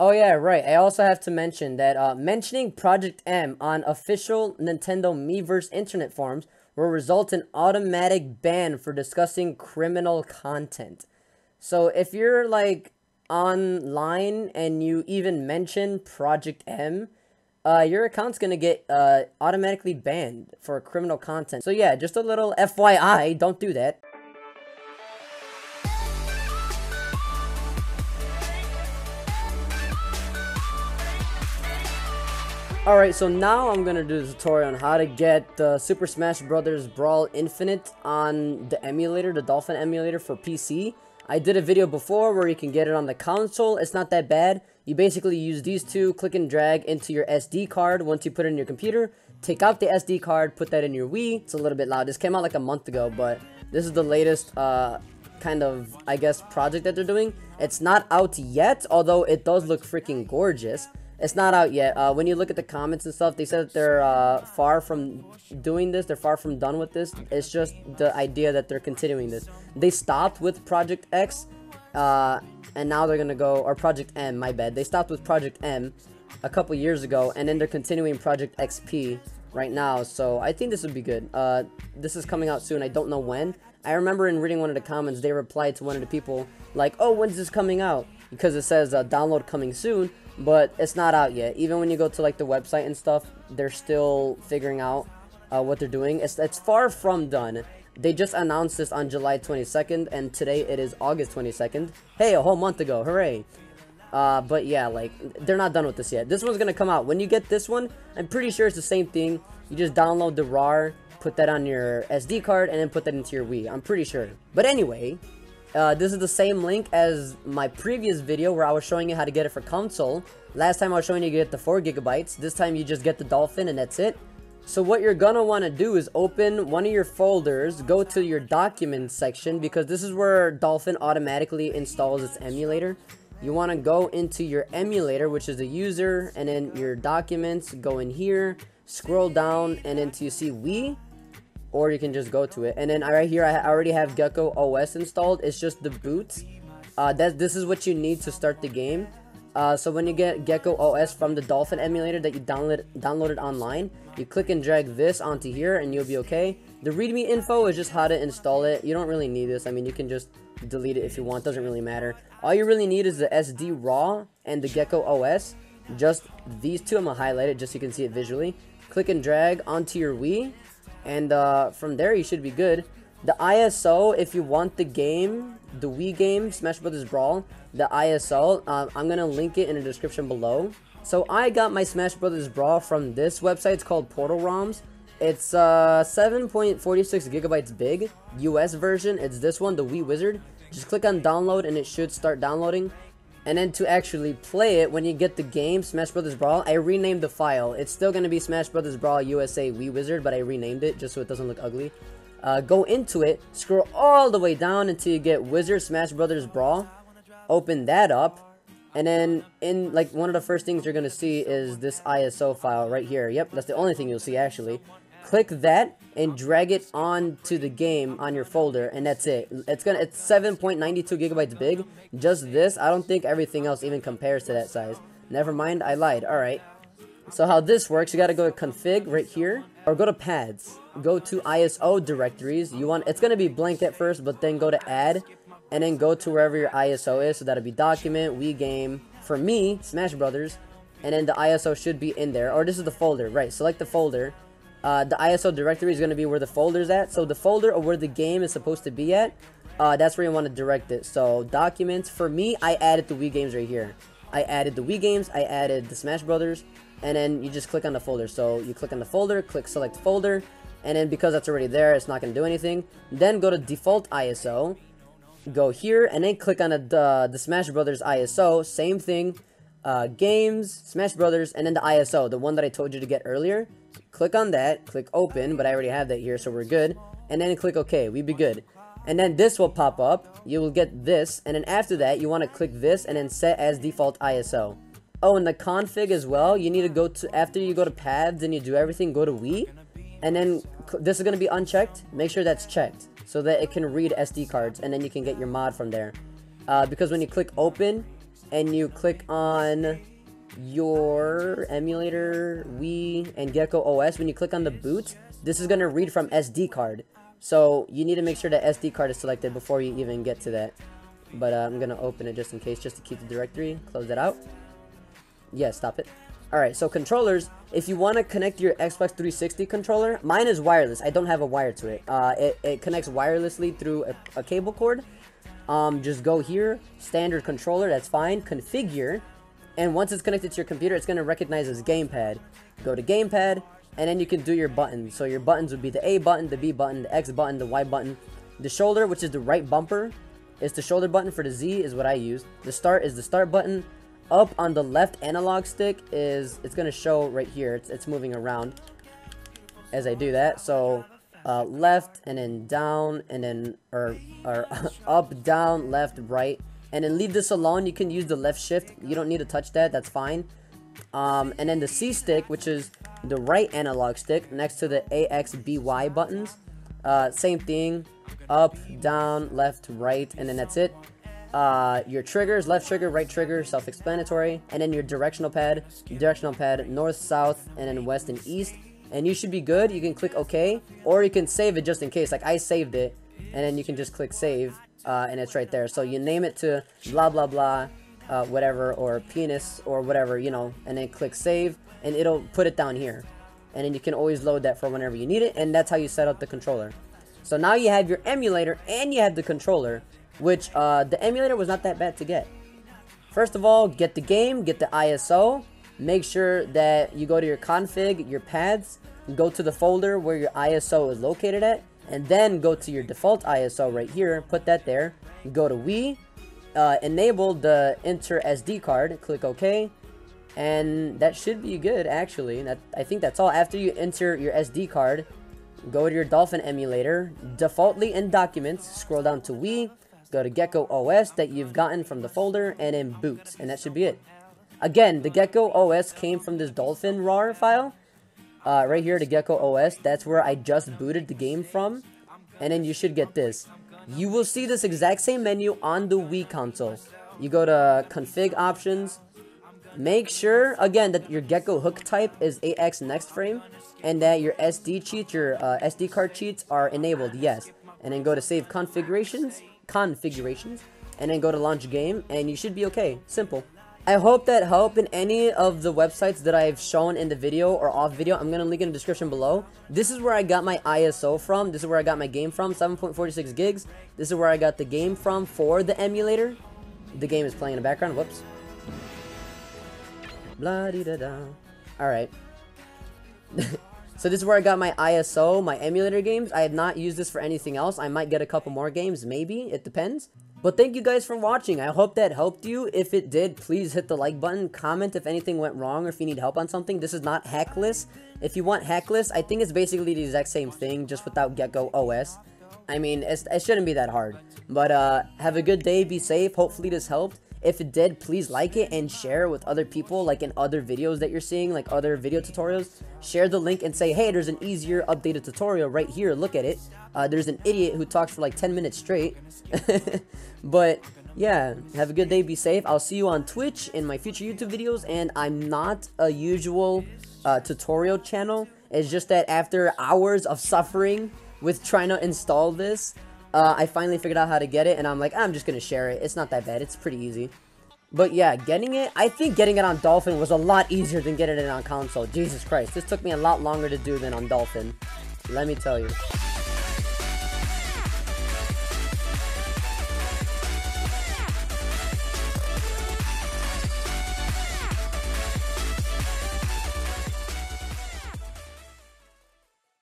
Oh yeah, right. I also have to mention that uh, mentioning Project M on official Nintendo Miiverse internet forums will result in automatic ban for discussing criminal content. So if you're like online and you even mention Project M, uh, your account's gonna get uh, automatically banned for criminal content. So yeah, just a little FYI, don't do that. Alright, so now I'm gonna do the tutorial on how to get the Super Smash Bros. Brawl Infinite on the emulator, the Dolphin emulator for PC. I did a video before where you can get it on the console. It's not that bad. You basically use these two, click and drag into your SD card once you put it in your computer. Take out the SD card, put that in your Wii. It's a little bit loud. This came out like a month ago, but this is the latest uh, kind of, I guess, project that they're doing. It's not out yet, although it does look freaking gorgeous. It's not out yet. Uh, when you look at the comments and stuff, they said that they're uh, far from doing this. They're far from done with this. It's just the idea that they're continuing this. They stopped with Project X, uh, and now they're gonna go or Project M. My bad. They stopped with Project M a couple years ago, and then they're continuing Project XP right now. So I think this would be good. Uh, this is coming out soon. I don't know when. I remember in reading one of the comments, they replied to one of the people like, "Oh, when's this coming out?" Because it says uh, download coming soon but it's not out yet. Even when you go to like the website and stuff, they're still figuring out uh, what they're doing. It's, it's far from done. They just announced this on July 22nd, and today it is August 22nd. Hey, a whole month ago, hooray! Uh, but yeah, like, they're not done with this yet. This one's gonna come out. When you get this one, I'm pretty sure it's the same thing. You just download the RAR, put that on your SD card, and then put that into your Wii. I'm pretty sure. But anyway, uh, this is the same link as my previous video where I was showing you how to get it for console. Last time I was showing you get the 4 gigabytes. This time you just get the Dolphin and that's it. So what you're gonna want to do is open one of your folders, go to your documents section because this is where Dolphin automatically installs its emulator. You want to go into your emulator, which is the user, and then your documents, go in here, scroll down, and then you see Wii, or you can just go to it. And then right here, I already have Gecko OS installed. It's just the boot. Uh, that this is what you need to start the game. Uh, so when you get Gecko OS from the Dolphin emulator that you download downloaded online, you click and drag this onto here, and you'll be okay. The README info is just how to install it. You don't really need this. I mean, you can just delete it if you want. Doesn't really matter. All you really need is the SD RAW and the Gecko OS. Just these two. I'm gonna highlight it just so you can see it visually. Click and drag onto your Wii and uh, from there, you should be good. The ISO, if you want the game, the Wii game, Smash Brothers Brawl, the ISO, uh, I'm to link it in the description below. So I got my Smash Brothers Brawl from this website. It's called Portal ROMs. It's uh, 7.46 gigabytes big. US version, it's this one, the Wii Wizard. Just click on download and it should start downloading. And then to actually play it, when you get the game, Smash Brothers Brawl, I renamed the file. It's still going to be Smash Brothers Brawl USA Wii Wizard, but I renamed it just so it doesn't look ugly. Uh, go into it, scroll all the way down until you get Wizard Smash Brothers Brawl. Open that up. And then in like one of the first things you're going to see is this ISO file right here. Yep, that's the only thing you'll see actually click that and drag it onto the game on your folder and that's it. It's gonna it's 7.92 gigabytes big. Just this i don't think everything else even compares to that size. Never mind i lied. All right. So how this works you got to go to config right here or go to paths. Go to iso directories. You want it's to be blank at first but then go to add and then go to wherever your iso is. So that'll be document wii game for me smash brothers and then the iso should be in there. Or this is the folder. Right select the folder uh, the ISO directory is going to be where the folder's at. So the folder or where the game is supposed to be at, uh, that's where you want to direct it. So documents, for me, I added the Wii games right here. I added the Wii games, I added the Smash Brothers, and then you just click on the folder. So you click on the folder, click select folder, and then because that's already there, it's not going to do anything. Then go to default ISO, go here, and then click on the, the, the Smash Brothers ISO, same thing, uh, games, Smash Brothers, and then the ISO, the one that I told you to get earlier. Click on that, click open, but I already have that here, so we're good. And then click OK, we'd be good. And then this will pop up, you will get this, and then after that, you want to click this and then set as default ISO. Oh, and the config as well, you need to go to, after you go to paths and you do everything, go to Wii, and then this is going to be unchecked, make sure that's checked, so that it can read SD cards, and then you can get your mod from there. Uh, because when you click open, and you click on your emulator, Wii, and Gecko OS, when you click on the boot, this is going to read from SD card. So you need to make sure that SD card is selected before you even get to that. But uh, I'm going to open it just in case, just to keep the directory. Close that out. Yeah, stop it. Alright, so controllers, if you want to connect your Xbox 360 controller, mine is wireless. I don't have a wire to it. Uh, it, it connects wirelessly through a, a cable cord. Um, just go here, standard controller, that's fine. Configure, and once it's connected to your computer, it's going to recognize as gamepad. Go to gamepad, and then you can do your buttons. So your buttons would be the A button, the B button, the X button, the Y button. The shoulder, which is the right bumper, is the shoulder button for the Z is what I use. The start is the start button up on the left analog stick is it's gonna show right here it's, it's moving around as I do that so uh, left and then down and then or, or up down left right and then leave this alone. You can use the left shift. You don't need to touch that. That's fine. Um, and then the C stick which is the right analog stick next to the AXBY buttons. Uh, same thing. Up down left right and then that's it. Uh, your triggers, left trigger, right trigger, self-explanatory, and then your directional pad, directional pad, north, south, and then west and east, and you should be good. You can click OK, or you can save it just in case. Like I saved it, and then you can just click save, uh, and it's right there. So you name it to blah blah blah, uh, whatever, or penis, or whatever, you know, and then click save, and it'll put it down here. And then you can always load that for whenever you need it, and that's how you set up the controller. So now you have your emulator, and you have the controller, which uh, the emulator was not that bad to get. First of all, get the game, get the ISO, make sure that you go to your config, your paths, go to the folder where your ISO is located at, and then go to your default ISO right here, put that there, go to Wii, uh, enable the enter SD card, click OK, and that should be good actually. That I think that's all. After you enter your SD card, go to your Dolphin emulator, defaultly in documents, scroll down to Wii, go to Gecko OS that you've gotten from the folder, and then boot, and that should be it. Again, the Gecko OS came from this Dolphin RAR file, uh, right here, the Gecko OS, that's where I just booted the game from, and then you should get this. You will see this exact same menu on the Wii console. You go to config options, make sure, again, that your Gecko hook type is AX next frame, and that your SD cheats, your uh, SD card cheats are enabled, yes. And then go to save configurations, configurations, and then go to launch game, and you should be okay. Simple. I hope that helped in any of the websites that I've shown in the video or off video. I'm going to link in the description below. This is where I got my ISO from. This is where I got my game from, 7.46 gigs. This is where I got the game from for the emulator. The game is playing in the background. Whoops. Blah -de -da -da. Alright. So this is where I got my ISO, my emulator games. I have not used this for anything else. I might get a couple more games, maybe. It depends. But thank you guys for watching. I hope that helped you. If it did, please hit the like button. Comment if anything went wrong or if you need help on something. This is not Hackless. If you want Hackless, I think it's basically the exact same thing, just without Gecko OS. I mean, it shouldn't be that hard. But uh, have a good day. Be safe. Hopefully this helped. If it did, please like it and share it with other people, like in other videos that you're seeing, like other video tutorials. Share the link and say, hey, there's an easier updated tutorial right here. Look at it. Uh, there's an idiot who talks for like 10 minutes straight. but yeah, have a good day. Be safe. I'll see you on Twitch in my future YouTube videos. And I'm not a usual uh, tutorial channel. It's just that after hours of suffering with trying to install this, uh, I finally figured out how to get it, and I'm like, I'm just gonna share it. It's not that bad. It's pretty easy. But yeah, getting it, I think getting it on Dolphin was a lot easier than getting it on console. Jesus Christ, this took me a lot longer to do than on Dolphin. Let me tell you.